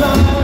love life.